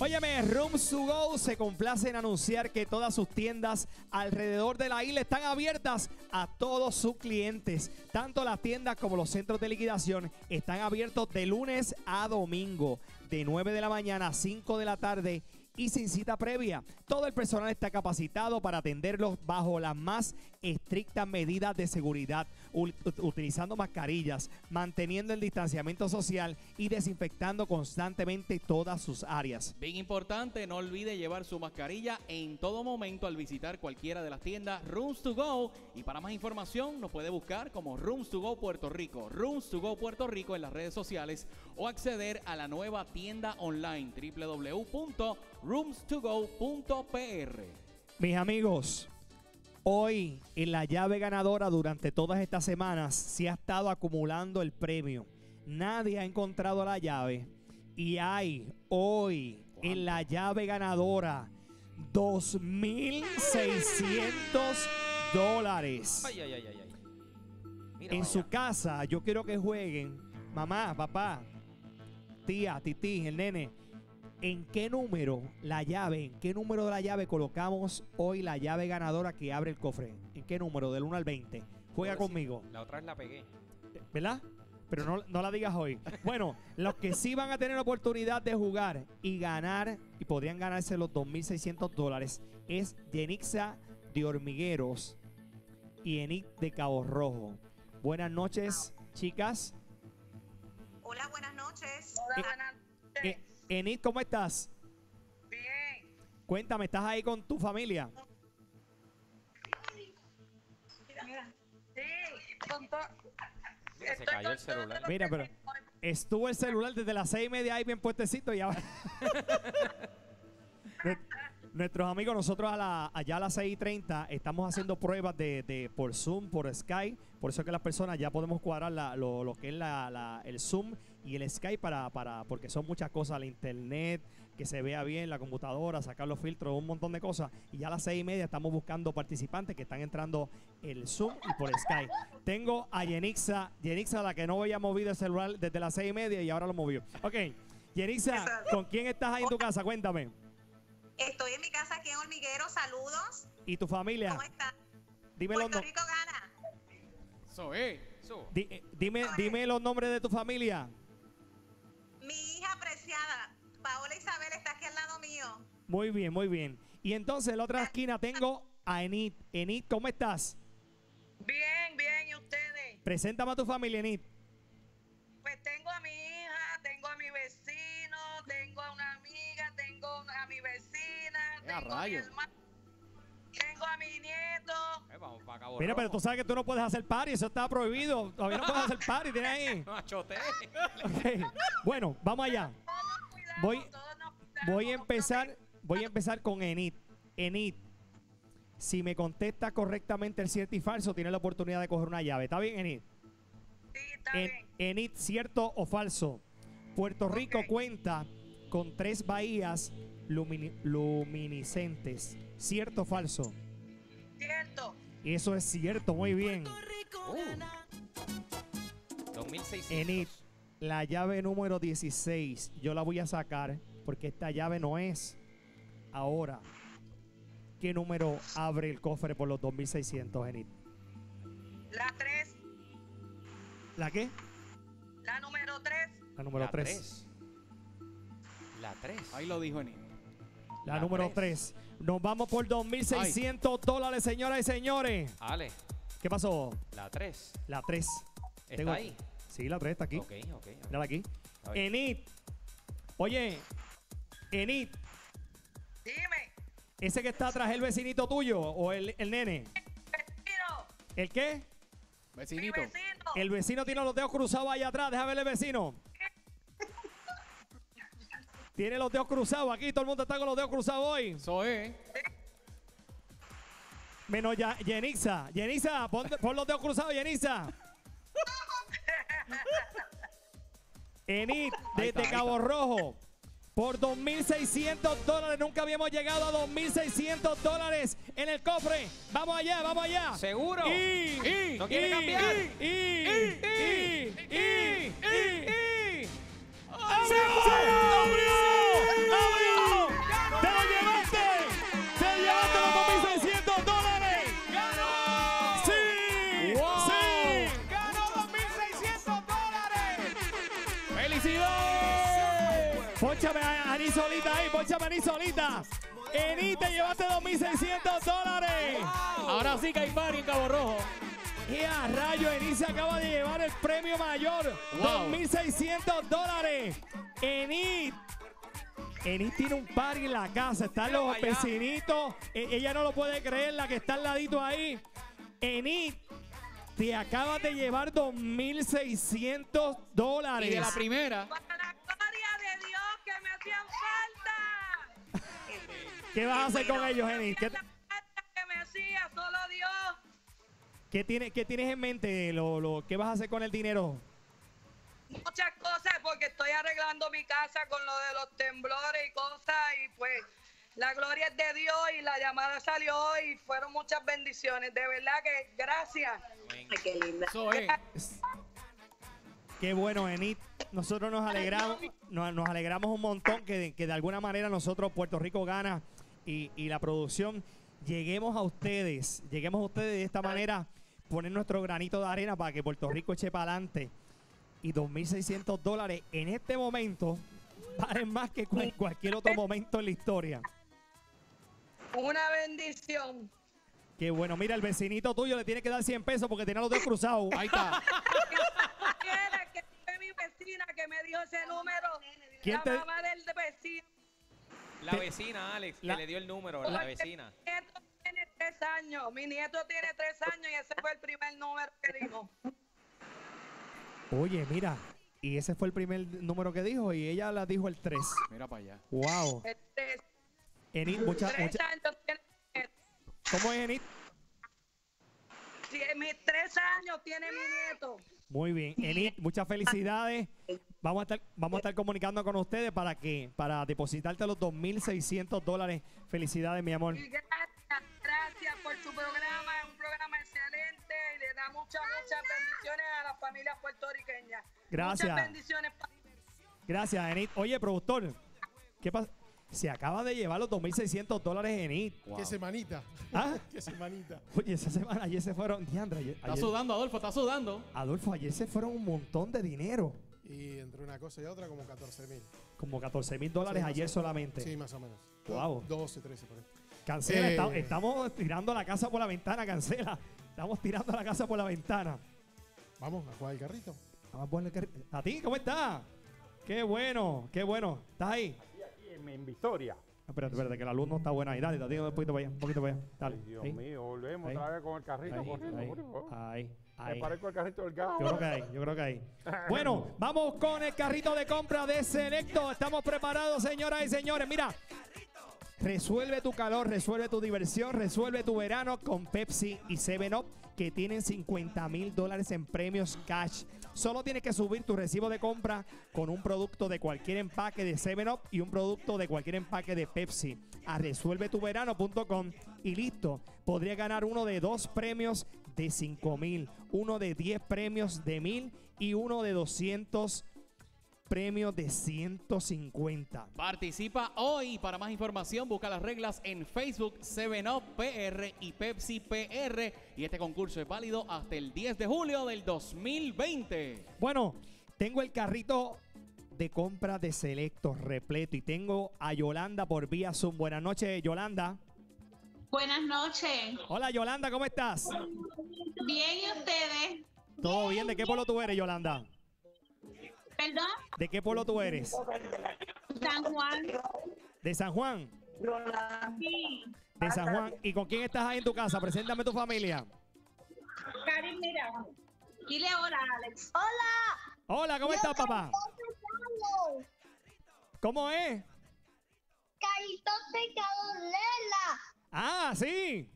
Óyeme, Rooms to Go se complace en anunciar que todas sus tiendas alrededor de la isla están abiertas a todos sus clientes. Tanto las tiendas como los centros de liquidación están abiertos de lunes a domingo, de 9 de la mañana a 5 de la tarde y sin cita previa. Todo el personal está capacitado para atenderlos bajo las más estrictas medidas de seguridad, utilizando mascarillas, manteniendo el distanciamiento social y desinfectando constantemente todas sus áreas. Bien importante, no olvide llevar su mascarilla en todo momento al visitar cualquiera de las tiendas Rooms to Go. Y para más información nos puede buscar como Rooms to Go Puerto Rico, Rooms to Go Puerto Rico en las redes sociales o acceder a la nueva tienda online www.roomstogo.pr. Mis amigos, hoy en la llave ganadora durante todas estas semanas se ha estado acumulando el premio. Nadie ha encontrado la llave y hay hoy en la llave ganadora 2.600 dólares. Ay, ay, ay, ay, ay. Mira, En vaya. su casa yo quiero que jueguen, mamá, papá, tía, tití, el nene. ¿En qué número la llave, en qué número de la llave colocamos hoy la llave ganadora que abre el cofre? ¿En qué número? Del 1 al 20. Juega conmigo, La otra vez la pegué. ¿verdad? Pero no, no la digas hoy. Bueno, los que sí van a tener la oportunidad de jugar y ganar, y podrían ganarse los 2.600 dólares, es Yenixa de Hormigueros y Enid de Cabo Rojo. Buenas noches, chicas. Hola, buenas noches. Eh, Eh, Enid, ¿cómo estás? Bien. Cuéntame, ¿estás ahí con tu familia? Sí, con todo. Mira, se cayó el celular. Mira, pero estuvo el celular desde las seis y media ahí bien puestecito y ahora... Nue- Nuestros amigos, nosotros a la, allá a las 6 y 30 estamos haciendo pruebas de, de- por Zoom, por Skype. Por eso es que las personas ya podemos cuadrar la- lo, lo que es la- la- el Zoom y el Skype para, para, porque son muchas cosas, la internet, que se vea bien, la computadora, sacar los filtros, un montón de cosas. Y ya a las 6 y media estamos buscando participantes que están entrando el Zoom y por Skype. Tengo a Yenixa, Yenixa, la que no había movido el celular desde las 6 y media y ahora lo movió. Ok, Yenixa. ¿con quién estás ahí en tu casa? Cuéntame. Estoy en mi casa aquí en Hormiguero. Saludos. ¿Y tu familia? ¿Cómo están? Dime los, Puerto Rico gana. Di- eh, dime, dime los nombres de tu familia. Mi hija apreciada, Paola Isabel, está aquí al lado mío. Muy bien, muy bien. Y entonces en la otra esquina tengo a Enid. Enid, ¿cómo estás? Bien, bien, ¿y ustedes? Preséntame a tu familia, Enid. Tengo a mi rayos. hermano, tengo a mi nieto. Eh, vamos para Cabo Mira, pero tú sabes que tú no puedes hacer party, eso está prohibido. Todavía no puedes hacer party, tienes ahí. Bueno, vamos allá. Todos nos cuidamos, Voy- todos nos cuidamos, Voy a empezar, voy a empezar con Enid. Enid, si me contesta correctamente el cierto y falso, tiene la oportunidad de coger una llave. ¿Está bien, Enid? Sí, está En- bien. Enid, ¿cierto o falso? Puerto Rico cuenta con tres bahías lumini- luminiscentes. ¿Cierto o falso? Cierto. Eso es cierto, muy bien. Uh. 2600. Enid, la llave número 16, yo la voy a sacar porque esta llave no es. Ahora, ¿qué número abre el cofre por los 2600, Enid? La 3, ¿La qué? la número 3. La número La 3. tres. La 3. Ahí lo dijo Enid. La, La número tres. 3. Nos vamos por 2.600 dólares, señoras y señores. Ale, ¿Qué pasó? la 3. La 3. ¿Está ahí? Sí, la 3 está aquí. Ok, ok. ok. Mírala aquí. Enid. Oye, Enid, Dime, ¿ese que está atrás es el vecinito tuyo o el, el nene? vecino, ¿El qué? mi Vecinito. vecino. El vecino tiene los dedos cruzados allá atrás. Déjame ver el vecino. Tiene los dedos cruzados aquí. Todo el mundo está con los dedos cruzados hoy. Eso es. Menos ya, Yenixa. Yenixa, pon, pon los dedos cruzados, Yenixa. Enid, desde Cabo. Rojo. Por 2.600 dólares. Nunca habíamos llegado a 2.600 dólares en el cofre. Vamos allá, vamos allá. ¿Seguro? Y, Y, ¿No quiere y, cambiar? Y, y, y, solita ahí, pónchame a Ani solita. Eni, te llevaste 2.600 dólares. Ahora sí que hay party en Cabo Rojo. Y a rayo, Eni se acaba de llevar el premio mayor. Wow. 2.600 dólares. Eni. Eni tiene un party en la casa. Están los vecinitos. E- ella no lo puede creer, la que está al ladito ahí. Eni, te acabas de llevar 2.600 dólares. Y de la primera, ¿Qué vas a hacer con ellos, Eni? ¿Qué, te- La falta que me hacía solo Dios. qué tiene- qué tienes en mente? Lo, lo- ¿Qué vas a hacer con el dinero? Muchas cosas porque estoy arreglando mi casa con lo de los temblores y cosas y pues la gloria es de Dios y la llamada salió y fueron muchas bendiciones. De verdad que gracias. Ay, qué linda. eso es. Qué bueno, Enid. Nosotros nos alegramos, nos, nos alegramos un montón que de, que de alguna manera nosotros, Puerto Rico gana y, y la producción, lleguemos a ustedes, lleguemos a ustedes de esta manera, poner nuestro granito de arena para que Puerto Rico eche para adelante. Y 2.600 dólares en este momento valen más que cual- cualquier otro momento en la historia. Una bendición. Qué bueno. Mira, el vecinito tuyo le tiene que dar 100 pesos porque tiene los dedos cruzados. Ahí está. Quiere que fue mi vecina que me dio ese número. ¿Quién la te-. La vecina, Alex, La- que le dio el número, la vecina. Mi nieto tiene tres años. Mi nieto tiene tres años y ese fue el primer número que dijo. Oye, mira. Y ese fue el primer número que dijo y ella la dijo el 3. Mira para allá. Wow. El tres, Enid. ¿Cómo es, Enid? Mis tres años tiene mi nieto. Muy bien. Enid, muchas felicidades. Vamos a estar, vamos a estar comunicando con ustedes para que, para depositarte los 2.600 dólares. Felicidades, mi amor. Y gracias, gracias por su programa. Es un programa excelente y le da muchas, muchas bendiciones a las familias puertorriqueñas. Gracias. Muchas bendiciones. Gracias, Enid. Oye, productor, ¿qué pasa? Se acaba de llevar los 2.600 dólares, Enid. Wow. Qué semanita. ¿Ah? Qué semanita. Oye, esa semana, ayer se fueron, Diandra, ayer, Está ayer- sudando, Adolfo, está sudando. Adolfo, ayer se fueron un montón de dinero. Y entre una cosa y otra, como 14 mil. Como 14 mil dólares Sí, más ayer solamente. Sí, más o menos. Wow. 12, 13 por ahí. Cancela, Eh. esta- estamos tirando la casa por la ventana, cancela. Estamos tirando la casa por la ventana. Vamos a jugar el carrito. Vamos a ponerle carri- ¿A ti? ¿Cómo estás? Qué bueno, qué bueno. ¿Estás ahí? En, Victoria. Ah, Espérate, espérate, que la luz no está buena ahí. Dale, dale un poquito para allá, un poquito para allá. Dale. Ay, Dios ahí, mío, volvemos Ahí. otra vez con el carrito ahí, corriendo. ahí, por favor. ahí, Me ahí. parezco el carrito del gato. Yo creo que hay, yo creo que hay. Bueno, vamos con el carrito de compra de Selecto. Estamos preparados, señoras y señores. Mira, resuelve tu calor, resuelve tu diversión, resuelve tu verano con Pepsi y 7up que tienen 50 mil dólares en premios cash. Solo tienes que subir tu recibo de compra con un producto de cualquier empaque de 7up y un producto de cualquier empaque de Pepsi a resuelvetuverano.com y listo. Podría ganar uno de dos premios de 5 mil, uno de 10 premios de mil y uno de 200 premios de 150. Participa hoy. Para más información, busca las reglas en Facebook 7up PR y Pepsi PR. Y este concurso es válido hasta el 10 de julio del 2020. Bueno, tengo el carrito de compra de Selectos repleto y tengo a Yolanda por vía Zoom. Buenas noches, Yolanda. Buenas noches. Hola, Yolanda, ¿cómo estás? Bien, ¿y ustedes? ¿Todo bien? ¿De qué pueblo tú eres, Yolanda? ¿Perdón? ¿De qué pueblo tú eres? San Juan. ¿De San Juan? Sí. De San Juan. ¿Y con quién estás ahí en tu casa? Preséntame tu familia. Karin, mira. Dile hola, Alex. Hola, ¿cómo estás, papá? ¿Cómo es? Carito secado Lela. Ah, sí.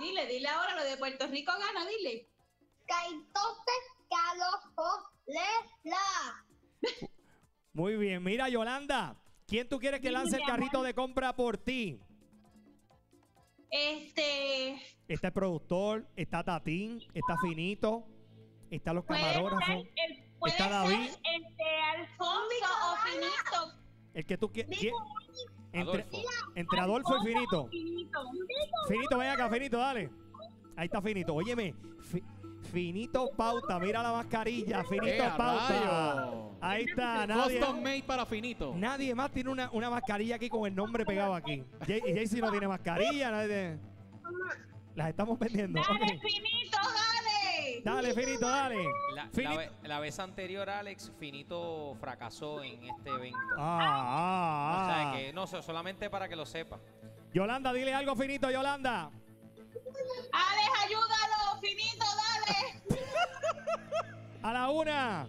Dile, dile ahora lo de Puerto Rico gana, dile. Carito secado Muy bien. Mira, Yolanda, ¿quién tú quieres que lance el carrito de compra por ti? Este. Está el productor, está Tatín, está Finito, está los camarógrafos. ser, el- puede Está ser David. este Alfonso o Finito. El que tú quieres. Entre, Adolfo. entre Adolfo y Finito. Finito. Finito, ven acá, Finito, dale. Ahí está Finito. Óyeme, Fi- Finito Pauta, mira la mascarilla, Finito ¡Eh, a Pauta. rayo! Ahí está, nadie, Custom made para finito. nadie más tiene una, una mascarilla aquí con el nombre pegado aquí. Jay- Y Jaycee no tiene mascarilla, nadie tiene- Las estamos vendiendo. Dale, ok. finito, dale. Dale, Finito, dale. La, la Finito- ve- la vez anterior, Alex, Finito fracasó en este evento. Ah, ah, O sea ah. que, no, so- solamente para que lo sepa. Yolanda, dile algo, Finito, Yolanda. Alex, ayúdalo, finito, dale. A la una,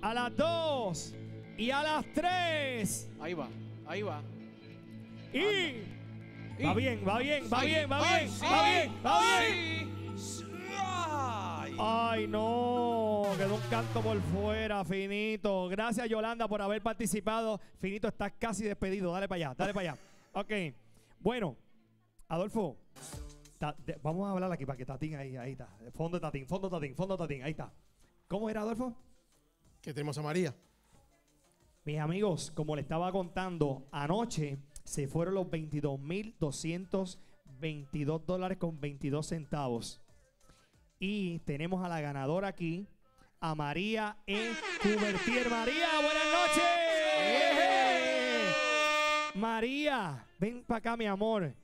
a las dos y a las tres. Ahí va, ahí va. Y Y- va bien, va bien, va Ay, bien, va ay, bien, sí, va bien, va bien. Ay. No, quedó un canto por fuera, Finito. Gracias, Yolanda, por haber participado. Finito, estás casi despedido. Dale para allá, dale para allá. Ok, bueno, Adolfo, ta- de- vamos a hablar aquí para que Tatín ahí, ahí está. Fondo Tatín, fondo Tatín, fondo Tatín, ahí está. ¿Cómo era, Adolfo? Que tenemos a María. Mis amigos, como le estaba contando, anoche se fueron los 22.222 dólares con 22 centavos. Y tenemos a la ganadora aquí, a María E. Cubertier. María, buenas noches. María, ven para acá, mi amor.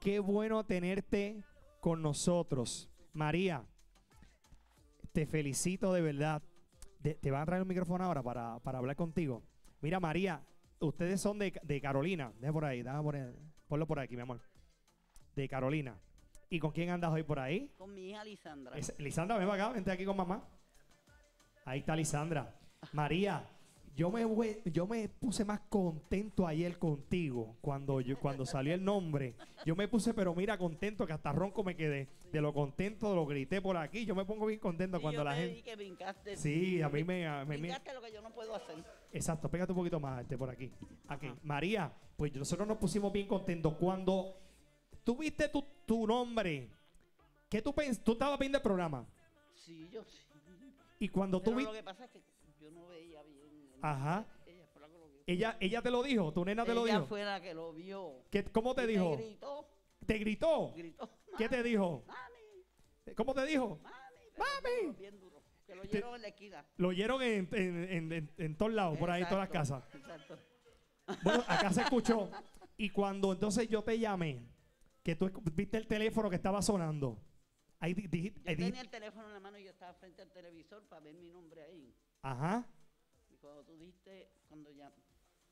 Qué bueno tenerte con nosotros. María, te felicito de verdad. De- te van a traer un micrófono ahora para, para hablar contigo. Mira, María, ustedes son de, de Carolina. Deja por ahí, déjame poner, ponlo por aquí, mi amor. De Carolina. ¿Y con quién andas hoy por ahí? Con mi hija Lisandra. Es- Lisandra, ven para acá, vente aquí con mamá. Ahí está Lisandra. María, yo me, voy- yo me puse más contento ayer contigo cuando, yo, cuando salió el nombre. Yo me puse, pero mira, contento que hasta ronco me quedé. De lo contento, lo grité por aquí. Yo me pongo bien contento Sí, cuando yo la te gente... que brincaste. Sí, a mí me... a mí me- Brincaste lo que yo no puedo hacer. Exacto, pégate un poquito más este por aquí. Aquí. María, pues nosotros nos pusimos bien contentos cuando tuviste tu, tu nombre. ¿Qué tú pensas? Tú estabas viendo el programa. Sí, yo sí. Y cuando tú Pero vi- lo que pasa es que yo no veía bien. el- Ajá. Ella fue la que lo vio. ella, ella te lo dijo, tu nena te lo Ella dijo. fue la que lo vio. ¿Qué- ¿Cómo te Y me dijo? gritó, ¿Te gritó? gritó. ¿Qué te dijo? Mami, ¿Cómo te dijo? mami. Mami. duro, Bien duro. Que lo oyeron en la esquina. Lo oyeron en, en, en- todos lados, por ahí, en todas las casas. Exacto. Bueno, acá se escuchó. Y cuando entonces yo te llamé, que tú viste el teléfono que estaba sonando. Ahí di- Yo di- tenía el teléfono en la mano y yo estaba frente al televisor para ver mi nombre ahí. Ajá, diste, cuando ya,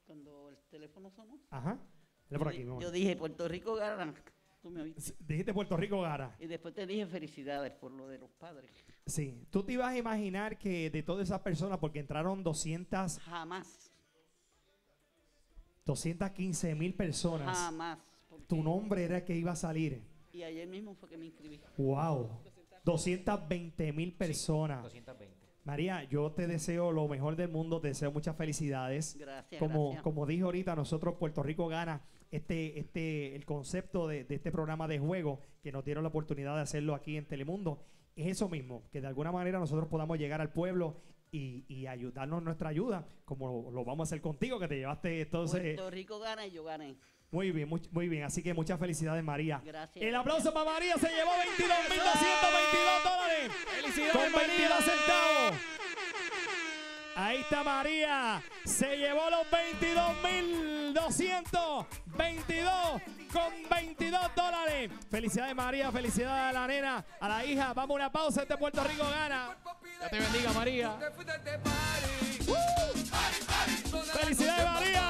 cuando el teléfono sonó, ajá. Por yo aquí, dije Puerto Rico gana. Tú me oíste. Dijiste Puerto Rico Gara. Y después te dije felicidades por lo de los padres. Sí. Tú te ibas a imaginar que de todas esas personas, porque entraron 200, Jamás, 215 mil personas, jamás. tu nombre era el que iba a salir. Y ayer mismo fue que me inscribí. Wow. 220 mil personas. 220. María, yo te deseo lo mejor del mundo, te deseo muchas felicidades. Gracias. Como, gracias. como dije ahorita, nosotros Puerto Rico gana este, este, el concepto de, de este programa de juego que nos dieron la oportunidad de hacerlo aquí en Telemundo. Es eso mismo, que de alguna manera nosotros podamos llegar al pueblo y, y, ayudarnos nuestra ayuda, como lo, vamos a hacer contigo, que te llevaste entonces. Puerto Rico gana y yo gané. Muy bien, muy, bien. Así que muchas felicidades, María. Gracias. El aplauso para María se llevó 22.200 con 22 centavos. Ahí está María. Se llevó los 22,222 con 22 dólares. Felicidades María, felicidades a la nena, a la hija. Vamos a una pausa. Este Puerto Rico gana. Ya te bendiga María. Felicidades María.